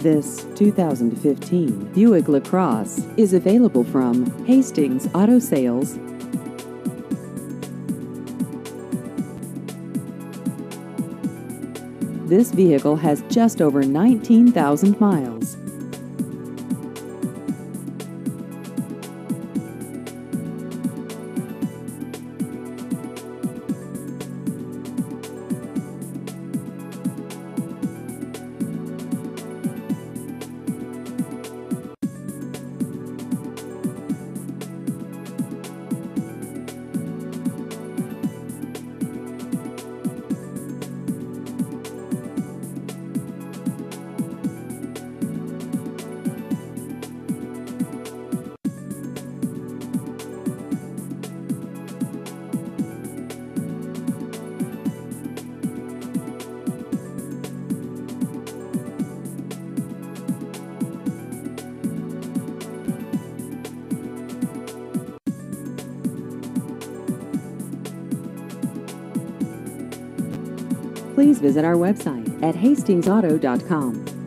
This 2015 Buick LaCrosse is available from Hastings Auto Sales. This vehicle has just over 19,000 miles. Please visit our website at hastingsauto.com.